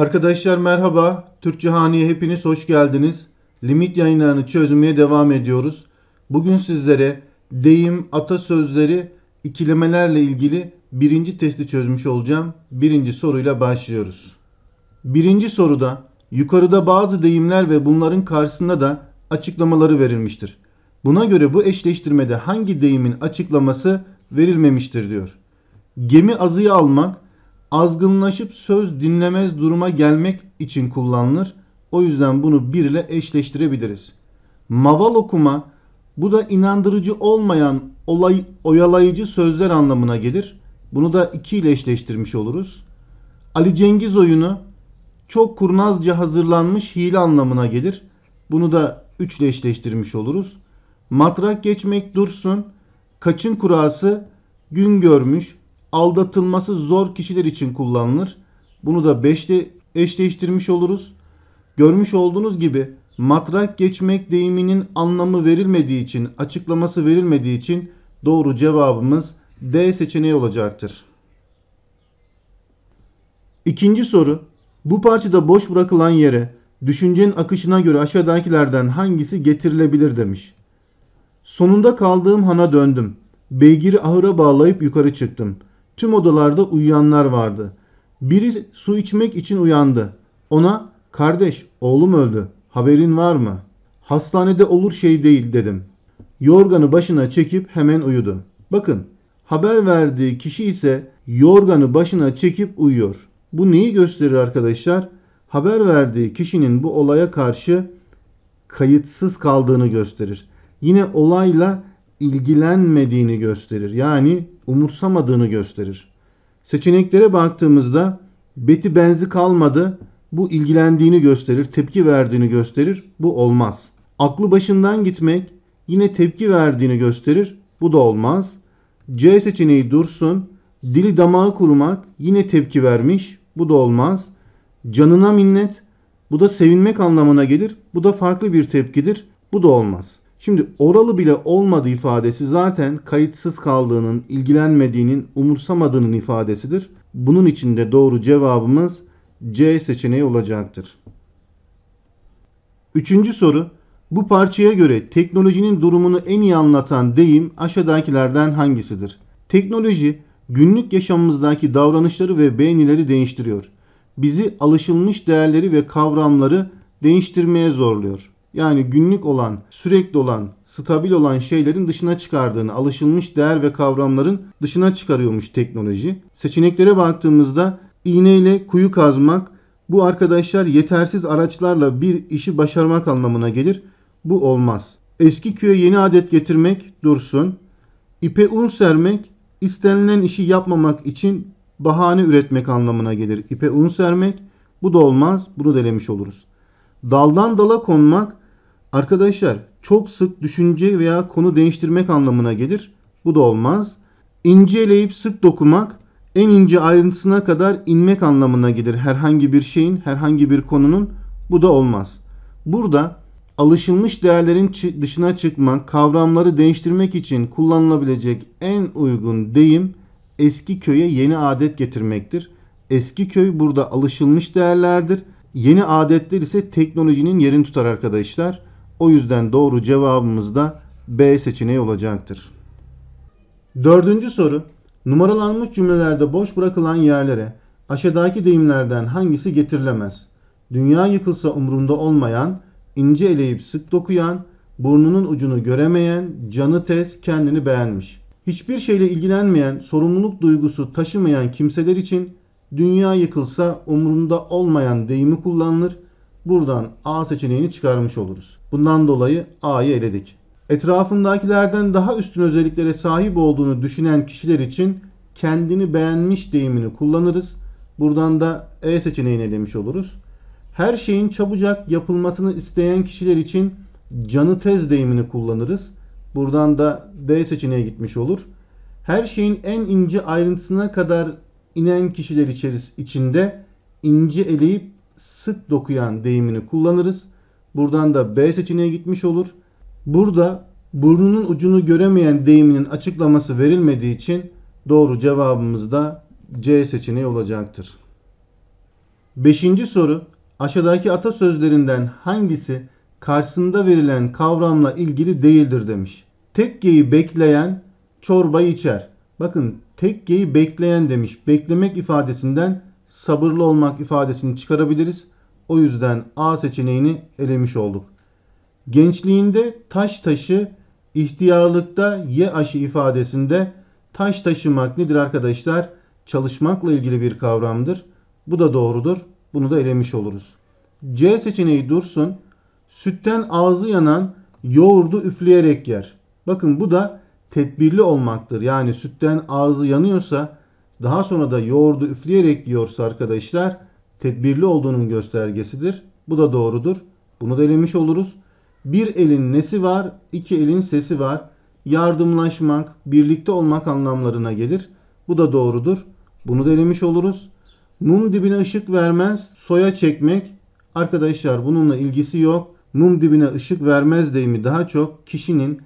Arkadaşlar merhaba. Türkçe Hani'ye hepiniz hoş geldiniz. Limit yayınlarını çözmeye devam ediyoruz. Bugün sizlere deyim, atasözleri, ikilemelerle ilgili birinci testi çözmüş olacağım. Birinci soruyla başlıyoruz. Birinci soruda yukarıda bazı deyimler ve bunların karşısında da açıklamaları verilmiştir. Buna göre bu eşleştirmede hangi deyimin açıklaması verilmemiştir diyor. Gemi azıyı almak, azgınlaşıp söz dinlemez duruma gelmek için kullanılır. O yüzden bunu bir ile eşleştirebiliriz. Maval okuma, bu da inandırıcı olmayan olay, oyalayıcı sözler anlamına gelir. Bunu da iki ile eşleştirmiş oluruz. Ali Cengiz oyunu çok kurnazca hazırlanmış hile anlamına gelir. Bunu da 3 ile eşleştirmiş oluruz. Matrak geçmek dursun. Kaçın kurası gün görmüş, aldatılması zor kişiler için kullanılır. Bunu da 5 ile eşleştirmiş oluruz. Görmüş olduğunuz gibi matrak geçmek deyiminin anlamı verilmediği için, açıklaması verilmediği için doğru cevabımız D seçeneği olacaktır. İkinci soru. Bu parçada boş bırakılan yere düşüncenin akışına göre aşağıdakilerden hangisi getirilebilir demiş. Sonunda kaldığım hana döndüm. Beygiri ahıra bağlayıp yukarı çıktım. Tüm odalarda uyuyanlar vardı. Biri su içmek için uyandı. Ona kardeş oğlum öldü haberin var mı? Hastanede olur şey değil dedim. Yorganı başına çekip hemen uyudu. Bakın haber verdiği kişi ise yorganı başına çekip uyuyor. Bu neyi gösterir arkadaşlar? Haber verdiği kişinin bu olaya karşı kayıtsız kaldığını gösterir. Yine olayla ilgilenmediğini gösterir. Yani umursamadığını gösterir. Seçeneklere baktığımızda beti benzi kalmadı. Bu ilgilendiğini gösterir, tepki verdiğini gösterir. Bu olmaz. Aklı başından gitmek yine tepki verdiğini gösterir. Bu da olmaz. C seçeneği dursun. Dili damağı kurumak yine tepki vermiş. Bu da olmaz. Canına minnet. Bu da sevinmek anlamına gelir. Bu da farklı bir tepkidir. Bu da olmaz. Şimdi oralı bile olmadı ifadesi zaten kayıtsız kaldığının, ilgilenmediğinin, umursamadığının ifadesidir. Bunun için de doğru cevabımız C seçeneği olacaktır. Üçüncü soru. Bu parçaya göre teknolojinin durumunu en iyi anlatan deyim aşağıdakilerden hangisidir? Teknoloji günlük yaşamımızdaki davranışları ve beğenileri değiştiriyor. Bizi alışılmış değerleri ve kavramları değiştirmeye zorluyor. Yani günlük olan, sürekli olan, stabil olan şeylerin dışına çıkardığını, alışılmış değer ve kavramların dışına çıkarıyormuş teknoloji. Seçeneklere baktığımızda iğneyle kuyu kazmak, bu arkadaşlar yetersiz araçlarla bir işi başarmak anlamına gelir. Bu olmaz. Eski köye yeni adet getirmek dursun. İpe un sermek istenilen işi yapmamak için bahane üretmek anlamına gelir. İpe un sermek bu da olmaz. Bunu delemiş oluruz. Daldan dala konmak arkadaşlar çok sık düşünce veya konu değiştirmek anlamına gelir. Bu da olmaz. İnce eleyip sık dokumak en ince ayrıntısına kadar inmek anlamına gelir. Herhangi bir şeyin, herhangi bir konunun bu da olmaz. Burada alışılmış değerlerin dışına çıkmak, kavramları değiştirmek için kullanılabilecek en uygun deyim eski köye yeni adet getirmektir. Eski köy burada alışılmış değerlerdir. Yeni adetler ise teknolojinin yerini tutar arkadaşlar. O yüzden doğru cevabımız da B seçeneği olacaktır. Dördüncü soru. Numaralanmış cümlelerde boş bırakılan yerlere aşağıdaki deyimlerden hangisi getirilemez? Dünya yıkılsa umrunda olmayan, ince eleyip sık dokuyan, burnunun ucunu göremeyen, canı tez, kendini beğenmiş. Hiçbir şeyle ilgilenmeyen, sorumluluk duygusu taşımayan kimseler için dünya yıkılsa umrunda olmayan deyimi kullanılır. Buradan A seçeneğini çıkarmış oluruz. Bundan dolayı A'yı eledik. Etrafındakilerden daha üstün özelliklere sahip olduğunu düşünen kişiler için kendini beğenmiş deyimini kullanırız. Buradan da E seçeneğini elemiş oluruz. Her şeyin çabucak yapılmasını isteyen kişiler için canı tez deyimini kullanırız. Buradan da D seçeneğe gitmiş olur. Her şeyin en ince ayrıntısına kadar inen kişiler içinde ince eleyip sık dokuyan deyimini kullanırız. Buradan da B seçeneğe gitmiş olur. Burada burnunun ucunu göremeyen deyiminin açıklaması verilmediği için doğru cevabımız da C seçeneği olacaktır. Beşinci soru. Aşağıdaki atasözlerinden hangisi karşısında verilen kavramla ilgili değildir demiş. Tekkeyi bekleyen çorba içer. Bakın tekkeyi bekleyen demiş. Beklemek ifadesinden sabırlı olmak ifadesini çıkarabiliriz. O yüzden A seçeneğini elemiş olduk. Gençliğinde taş taşı, ihtiyarlıkta ye aşı ifadesinde taş taşımak nedir arkadaşlar? Çalışmakla ilgili bir kavramdır. Bu da doğrudur. Bunu da elemiş oluruz. C seçeneği dursun. Sütten ağzı yanan yoğurdu üfleyerek yer. Bakın bu da tedbirli olmaktır. Yani sütten ağzı yanıyorsa daha sonra da yoğurdu üfleyerek yiyorsa arkadaşlar tedbirli olduğunun göstergesidir. Bu da doğrudur. Bunu da elemiş oluruz. Bir elin nesi var, iki elin sesi var. Yardımlaşmak, birlikte olmak anlamlarına gelir. Bu da doğrudur. Bunu da elemiş oluruz. Mum dibine ışık vermez, soya çekmek. Arkadaşlar bununla ilgisi yok. Mum dibine ışık vermez deyimi daha çok kişinin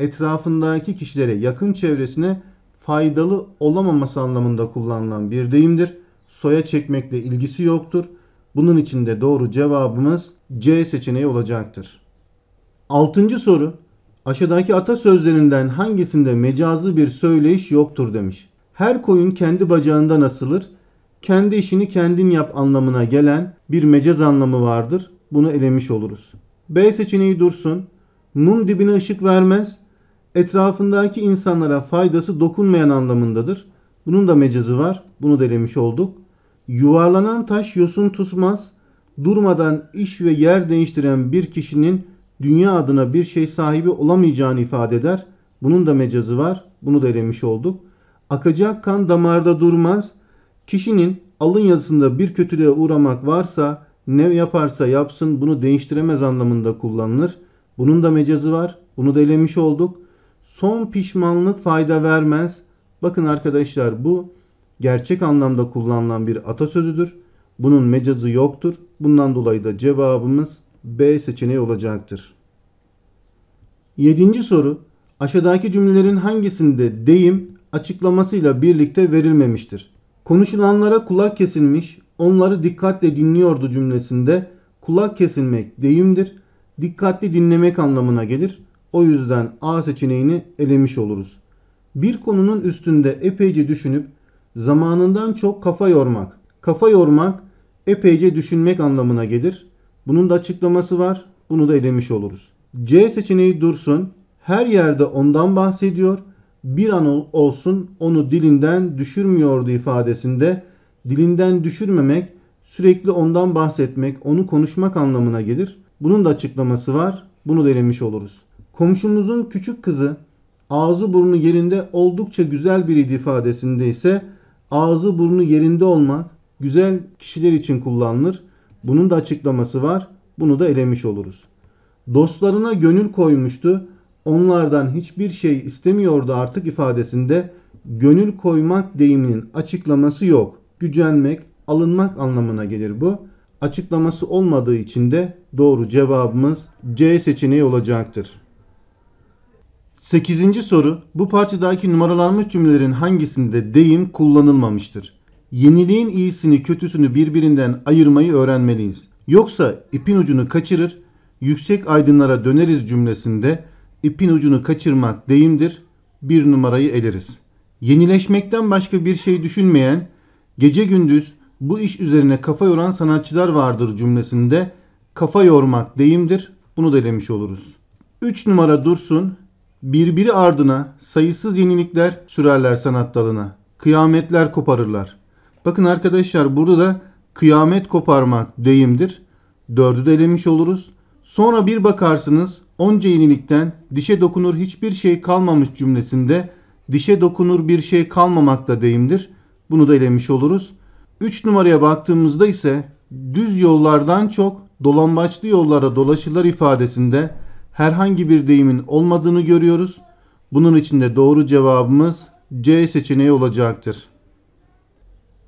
etrafındaki kişilere, yakın çevresine faydalı olamaması anlamında kullanılan bir deyimdir. Soya çekmekle ilgisi yoktur. Bunun için de doğru cevabımız C seçeneği olacaktır. Altıncı soru. Aşağıdaki atasözlerinden hangisinde mecazi bir söyleyiş yoktur demiş. Her koyun kendi bacağından asılır. Kendi işini kendin yap anlamına gelen bir mecaz anlamı vardır. Bunu elemiş oluruz. B seçeneği dursun. Mum dibine ışık vermez. Etrafındaki insanlara faydası dokunmayan anlamındadır. Bunun da mecazı var. Bunu da elemiş olduk. Yuvarlanan taş yosun tutmaz. Durmadan iş ve yer değiştiren bir kişinin dünya adına bir şey sahibi olamayacağını ifade eder. Bunun da mecazı var. Bunu da elemiş olduk. Akacak kan damarda durmaz. Kişinin alın yazısında bir kötülüğe uğramak varsa ne yaparsa yapsın bunu değiştiremez anlamında kullanılır. Bunun da mecazı var. Bunu da elemiş olduk. Son pişmanlık fayda vermez. Bakın arkadaşlar bu gerçek anlamda kullanılan bir atasözüdür. Bunun mecazı yoktur. Bundan dolayı da cevabımız B seçeneği olacaktır. Yedinci soru. Aşağıdaki cümlelerin hangisinde deyim açıklamasıyla birlikte verilmemiştir? Konuşulanlara kulak kesilmiş, onları dikkatle dinliyordu cümlesinde kulak kesilmek deyimdir. Dikkatli dinlemek anlamına gelir. O yüzden A seçeneğini elemiş oluruz. Bir konunun üstünde epeyce düşünüp zamanından çok kafa yormak. Kafa yormak epeyce düşünmek anlamına gelir. Bunun da açıklaması var. Bunu da elemiş oluruz. C seçeneği dursun. Her yerde ondan bahsediyor. Bir an olsun onu dilinden düşürmüyordu ifadesinde dilinden düşürmemek sürekli ondan bahsetmek, onu konuşmak anlamına gelir. Bunun da açıklaması var. Bunu da elemiş oluruz. Komşumuzun küçük kızı ağzı burnu yerinde oldukça güzel bir ifadesinde ise ağzı burnu yerinde olmak güzel kişiler için kullanılır. Bunun da açıklaması var. Bunu da elemiş oluruz. Dostlarına gönül koymuştu. Onlardan hiçbir şey istemiyordu artık ifadesinde gönül koymak deyiminin açıklaması yok. Gücenmek, alınmak anlamına gelir bu. Açıklaması olmadığı için de doğru cevabımız C seçeneği olacaktır. 8. soru. Bu parçadaki numaralanmış cümlelerin hangisinde deyim kullanılmamıştır? Yeniliğin iyisini kötüsünü birbirinden ayırmayı öğrenmeliyiz. Yoksa ipin ucunu kaçırır, yüksek aydınlara döneriz cümlesinde ipin ucunu kaçırmak deyimdir. Bir numarayı eleriz. Yenileşmekten başka bir şey düşünmeyen, gece gündüz bu iş üzerine kafa yoran sanatçılar vardır cümlesinde kafa yormak deyimdir. Bunu da elemiş oluruz. 3 numara dursun. Birbiri ardına sayısız yenilikler sürerler sanat dalına. Kıyametler koparırlar. Bakın arkadaşlar burada da kıyamet koparmak deyimdir. Dördü de elemiş oluruz. Sonra bir bakarsınız onca yenilikten dişe dokunur hiçbir şey kalmamış cümlesinde dişe dokunur bir şey kalmamak da deyimdir. Bunu da elemiş oluruz. 3 numaraya baktığımızda ise düz yollardan çok dolambaçlı yollara dolaşılır ifadesinde herhangi bir deyimin olmadığını görüyoruz. Bunun için de doğru cevabımız C seçeneği olacaktır.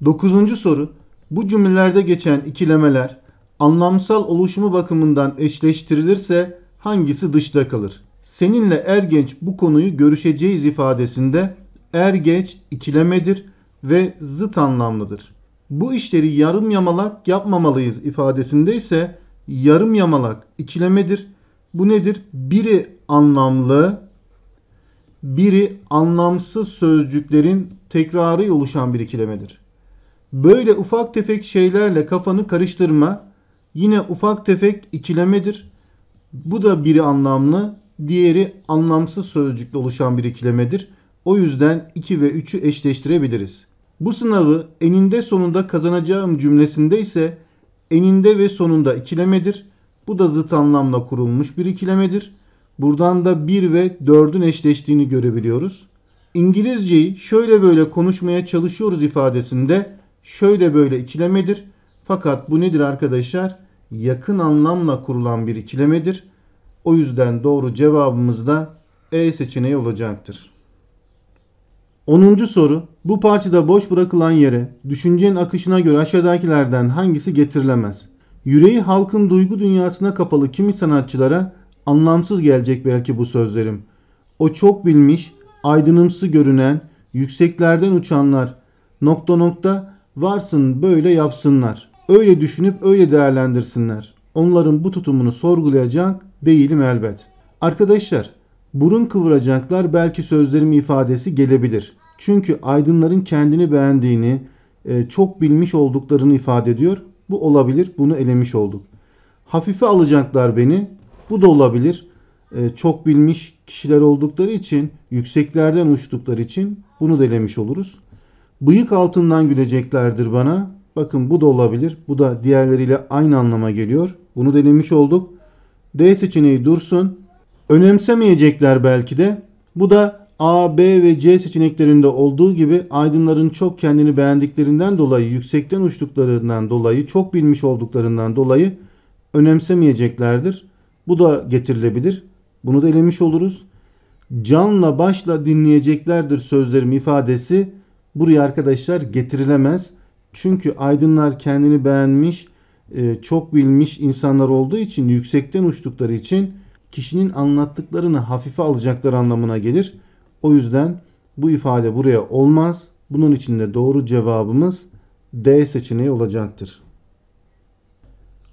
Dokuzuncu soru. Bu cümlelerde geçen ikilemeler anlamsal oluşumu bakımından eşleştirilirse hangisi dışta kalır? Seninle er genç bu konuyu görüşeceğiz ifadesinde er geç ikilemedir ve zıt anlamlıdır. Bu işleri yarım yamalak yapmamalıyız ifadesinde ise yarım yamalak ikilemedir. Bu nedir? Biri anlamlı, biri anlamsız sözcüklerin tekrarı oluşan bir ikilemedir. Böyle ufak tefek şeylerle kafanı karıştırma. Yine ufak tefek ikilemedir. Bu da biri anlamlı, diğeri anlamsız sözcükle oluşan bir ikilemedir. O yüzden 2 ve 3'ü eşleştirebiliriz. Bu sınavı eninde sonunda kazanacağım cümlesinde ise eninde ve sonunda ikilemedir. Bu da zıt anlamla kurulmuş bir ikilemedir. Buradan da 1 ve 4'ün eşleştiğini görebiliyoruz. İngilizceyi şöyle böyle konuşmaya çalışıyoruz ifadesinde şöyle böyle ikilemedir. Fakat bu nedir arkadaşlar? Yakın anlamla kurulan bir ikilemedir. O yüzden doğru cevabımız da E seçeneği olacaktır. 10. soru. Bu parçada boş bırakılan yere düşüncenin akışına göre aşağıdakilerden hangisi getirilemez? Yüreği halkın duygu dünyasına kapalı kimi sanatçılara anlamsız gelecek belki bu sözlerim. O çok bilmiş, aydınımsı görünen, yükseklerden uçanlar, nokta nokta varsın böyle yapsınlar. Öyle düşünüp öyle değerlendirsinler. Onların bu tutumunu sorgulayacak değilim elbet. Arkadaşlar burun kıvıracaklar belki sözlerim ifadesi gelebilir. Çünkü aydınların kendini beğendiğini, e, çok bilmiş olduklarını ifade ediyor. Bu olabilir. Bunu elemiş olduk. Hafife alacaklar beni. Bu da olabilir. E, çok bilmiş kişiler oldukları için, yükseklerden uçtukları için bunu da elemiş oluruz. Bıyık altından güleceklerdir bana. Bakın bu da olabilir. Bu da diğerleriyle aynı anlama geliyor. Bunu denemiş olduk. D seçeneği dursun. Önemsemeyecekler belki de. Bu da A, B ve C seçeneklerinde olduğu gibi aydınların çok kendini beğendiklerinden dolayı, yüksekten uçtuklarından dolayı, çok bilmiş olduklarından dolayı önemsemeyeceklerdir. Bu da getirilebilir. Bunu da elemiş oluruz. Canla başla dinleyeceklerdir sözlerim ifadesi buraya arkadaşlar getirilemez. Çünkü aydınlar kendini beğenmiş, e, çok bilmiş insanlar olduğu için, yüksekten uçtukları için kişinin anlattıklarını hafife alacaklar anlamına gelir. O yüzden bu ifade buraya olmaz. Bunun için de doğru cevabımız D seçeneği olacaktır.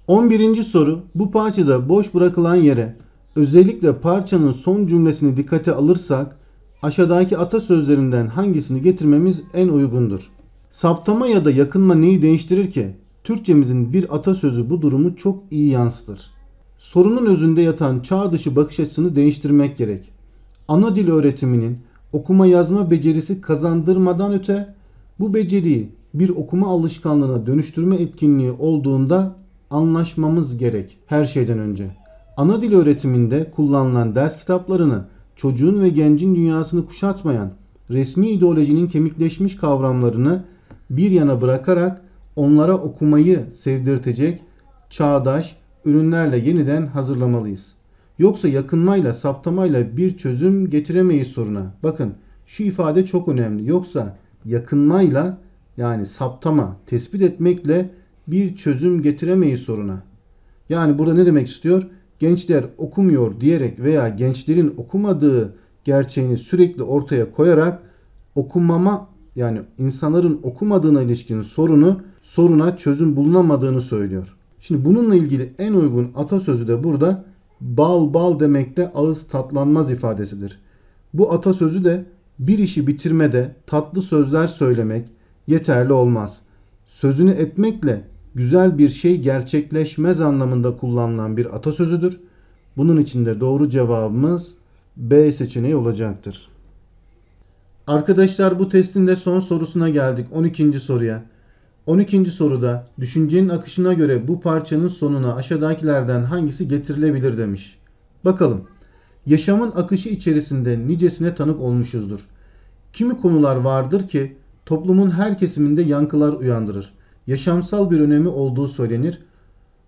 11. soru bu parçada boş bırakılan yere özellikle parçanın son cümlesini dikkate alırsak aşağıdaki atasözlerinden hangisini getirmemiz en uygundur? Saptama ya da yakınma neyi değiştirir ki? Türkçemizin bir atasözü bu durumu çok iyi yansıtır. Sorunun özünde yatan çağ dışı bakış açısını değiştirmek gerek. Ana dil öğretiminin okuma yazma becerisi kazandırmadan öte bu beceriyi bir okuma alışkanlığına dönüştürme etkinliği olduğunda anlaşmamız gerek her şeyden önce. Ana dil öğretiminde kullanılan ders kitaplarını çocuğun ve gencin dünyasını kuşatmayan resmi ideolojinin kemikleşmiş kavramlarını bir yana bırakarak onlara okumayı sevdirtecek çağdaş ürünlerle yeniden hazırlamalıyız. Yoksa yakınmayla, saptamayla bir çözüm getiremeyiz soruna. Bakın şu ifade çok önemli. Yoksa yakınmayla yani saptama, tespit etmekle bir çözüm getiremeyiz soruna. Yani burada ne demek istiyor? Gençler okumuyor diyerek veya gençlerin okumadığı gerçeğini sürekli ortaya koyarak okumama yani insanların okumadığına ilişkin sorunu soruna çözüm bulunamadığını söylüyor. Şimdi bununla ilgili en uygun atasözü de burada bal bal demekte ağız tatlanmaz ifadesidir. Bu atasözü de bir işi bitirmede tatlı sözler söylemek yeterli olmaz. Sözünü etmekle güzel bir şey gerçekleşmez anlamında kullanılan bir atasözüdür. Bunun için de doğru cevabımız B seçeneği olacaktır. Arkadaşlar bu testin de son sorusuna geldik. 12. soruya. 12. soruda düşüncenin akışına göre bu parçanın sonuna aşağıdakilerden hangisi getirilebilir demiş. Bakalım. Yaşamın akışı içerisinde nicesine tanık olmuşuzdur. Kimi konular vardır ki toplumun her kesiminde yankılar uyandırır. Yaşamsal bir önemi olduğu söylenir.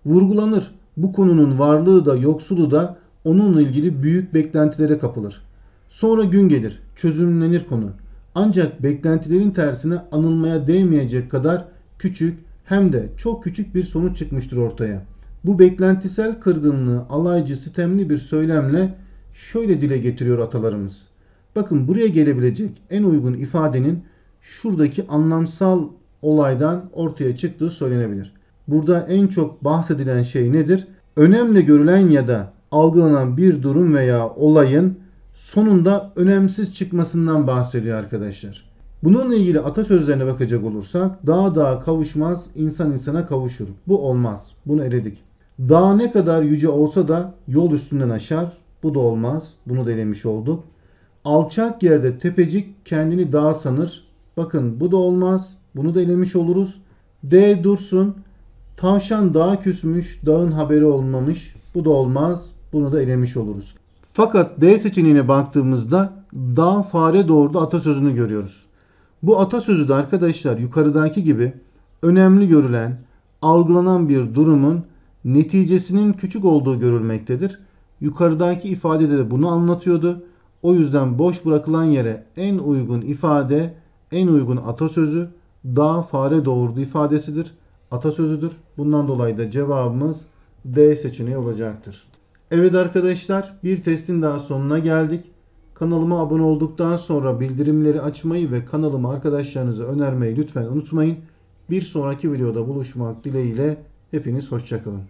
Vurgulanır. Bu konunun varlığı da yoksulu da onunla ilgili büyük beklentilere kapılır. Sonra gün gelir, çözümlenir konu. Ancak beklentilerin tersine anılmaya değmeyecek kadar küçük hem de çok küçük bir sonuç çıkmıştır ortaya. Bu beklentisel kırgınlığı alaycı, sistemli bir söylemle şöyle dile getiriyor atalarımız. Bakın buraya gelebilecek en uygun ifadenin şuradaki anlamsal olaydan ortaya çıktığı söylenebilir. Burada en çok bahsedilen şey nedir? Önemli görülen ya da algılanan bir durum veya olayın sonunda önemsiz çıkmasından bahsediyor arkadaşlar. Bununla ilgili atasözlerine bakacak olursak dağ dağa kavuşmaz, insan insana kavuşur. Bu olmaz. Bunu eledik. Dağ ne kadar yüce olsa da yol üstünden aşar. Bu da olmaz. Bunu da olduk. Alçak yerde tepecik kendini dağ sanır. Bakın bu da olmaz. Bunu da elemiş oluruz. D dursun. Tavşan dağa küsmüş, dağın haberi olmamış. Bu da olmaz. Bunu da elemiş oluruz. Fakat D seçeneğine baktığımızda dağ fare doğurdu atasözünü görüyoruz. Bu atasözü de arkadaşlar yukarıdaki gibi önemli görülen, algılanan bir durumun neticesinin küçük olduğu görülmektedir. Yukarıdaki ifadede de bunu anlatıyordu. O yüzden boş bırakılan yere en uygun ifade, en uygun atasözü dağ fare doğurdu ifadesidir. Atasözüdür. Bundan dolayı da cevabımız D seçeneği olacaktır. Evet arkadaşlar bir testin daha sonuna geldik. Kanalıma abone olduktan sonra bildirimleri açmayı ve kanalımı arkadaşlarınıza önermeyi lütfen unutmayın. Bir sonraki videoda buluşmak dileğiyle hepiniz hoşçakalın.